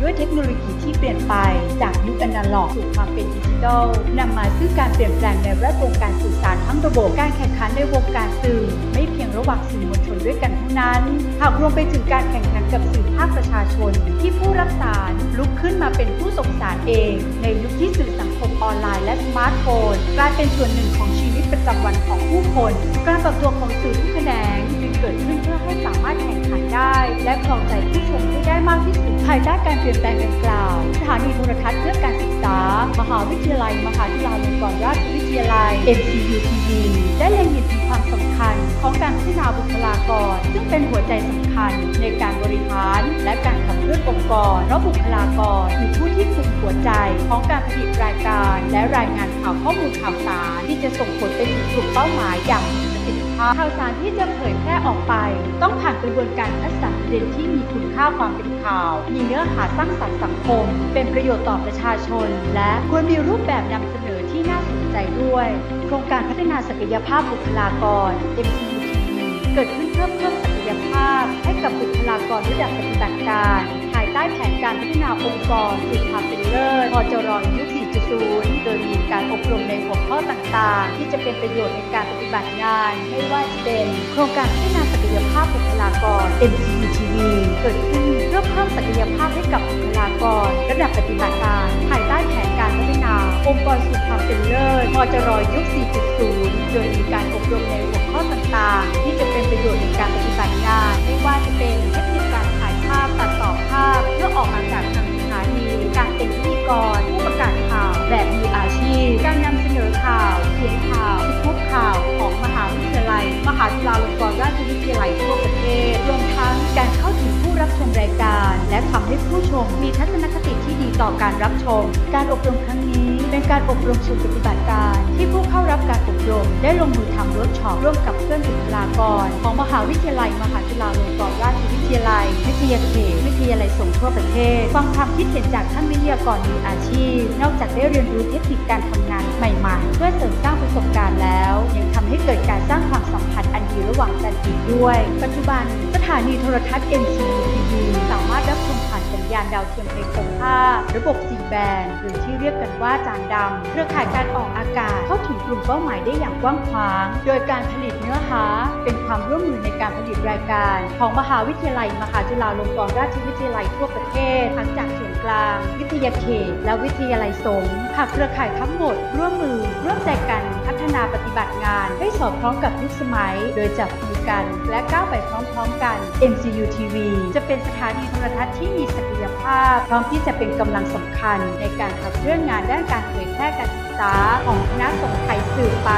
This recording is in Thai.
ด้วยเทคโนโลยีที่เปลี่ยนไปจากยุคอดีตสู่ความเป็นดิจิทัลนำมาซึ่งการเปลี่ยนแปลงในแวดวงการสื่อสารทั้งระบบการแข่งขันในวงการสื่อ ไม่เพียงระหว่างสื่อมวลชนด้วยกันเท่านั้น หากรวมไปถึงการแข่งขันกับสื่อภาคประชาชน ที่ผู้รับสารลุกขึ้นมาเป็นผู้ส่งสารเอง ในยุคที่สื่อสังคมออนไลน์และสมาร์ทโฟน กลายเป็นส่วนหนึ่งของชีวิตประจำวันของผู้คน การปรับตัวของสื่อทุกแขนงจึงเกิดขึ้นเพื่อให้สามารถแข่งขันได้ และครองใจผู้ชมให้ได้มากที่สุดภายใต้การเปลี่ยนแปลงดังกล่าวสถานีโทรทัศน์เพื่อการศึกษา มหาวิทยาลัย มหาจุฬาลงกรณราชวิทยาลัย MCU TV ได้เล็งเห็นถึงความสำคัญของการพัฒนาบุคลากร ซึ่งเป็นหัวใจสำคัญในการบริหาร และการขับเคลื่อนองค์กรเพราะบุคลากรคือผู้ที่คุมหัวใจของการผลิตรายการ และรายงานข่าวข้อมูลข่าวสารที่จะส่งผลไปถึงกลุ่มเป้าหมายอย่างมี สิทธิภาพข่าวสารที่จะเผยแพร่ออกไป ต้องผ่านกระบวนการคัดสรรประเด็นที่มีคุณค่าความเป็นข่าว มีเนื้อหาสร้างสรรค์สังคม เป็นประโยชน์ต่อประชาชน และควรมีรูปแบบนำเสนอที่น่าสนใจด้วย โครงการพัฒนาศักยภาพบุคลากร MCU เกิดขึ้นเพื่อเพิ่มศักยภาพ ให้กับบุคลากรระดับปฏิบัติการ ภายใต้แผนการพัฒนาองค์กรสู่ความเป็น เลิศพจรอยุค4.0 โดยมีการอบรมในหัวข้อต่างๆ ที่จะเป็นประโยชน์ในการปฏิบัติงาน ไม่ว่าจะเป็นโครงการพัฒนาศักยภาพบุคลากร MCTV เกิดขึ้นเพื่อเพิ่มศักยภาพให้กับบุคลากร ระดับปฏิบัติการภายใต้แผนการพัฒนา องค์กรสู่ความเป็นเลิศพจรอยุค4.0 โดยมีการอบรมในหัวข้อต่างๆ ที่จะเป็นประโยชน์ในการปฏิบัติงาน ไม่ว่าจะ ข่า รับชมรายการ และทำให้ผู้ชมมีทัศนคติที่ดีต่อการรับชม การอบรมครั้งนี้เป็นการอบรมเชิงปฏิบัติการ ที่ผู้เข้ารับการอบรม ได้ลงมือทำเวิร์กช็อปร่วมกับเพื่อนบุคลากร ของมหาวิทยาลัย มหาจุฬาลงกรณราชวิทยาลัย วิทยาเขตวิทยาลัยสงฆ์ทั่วประเทศฟังความคิดเห็นจากท่านวิทยากรมืออาชีพ นอกจากได้เรียนรู้เทคนิคการทำงานใหม่ ๆ เพื่อเสริมสร้างประสบการณ์แล้ว ยังทำให้เกิดการสร้างความ หว่างกันอีกด้วย ปัจจุบันสถานีโทรทัศน์ MCU TV สามารถรับชมผ่านสัญญาณดาวเทียมเพลงคมภาพระบบ C แบนหรือที่เรียกกันว่าจานดำเครือข่ายการออกอากาศเข้าถึงกลุ่มเป้าหมายได้อย่างกว้างขวาง โดยการผลิตเนื้อหา เป็นความร่วมมือในการผลิตรายการ ของมหาวิทยาลัย มหาจุฬาลงกรณราชวิทยาลัยทั่วประเทศทั้งจากส่วนกลาง วิทยาเขต และวิทยาลัยสงฆ์หากเครือข่ายทั้งหมด ร่วมมือร่วมใจกัน นาปฏิบัติงาน ให้สอดคล้องกับยุคสมัย โดยจับมือกัน และก้าวไปพร้อมๆกัน MCU TV จะเป็นสถานีโทรทัศน์ที่มีศักยภาพ พร้อมที่จะเป็นกำลังสำคัญ ในการขับเคลื่อนงานด้านการเผยแพร่การศึกษาของคณะสงฆ์ไทยสื่อไป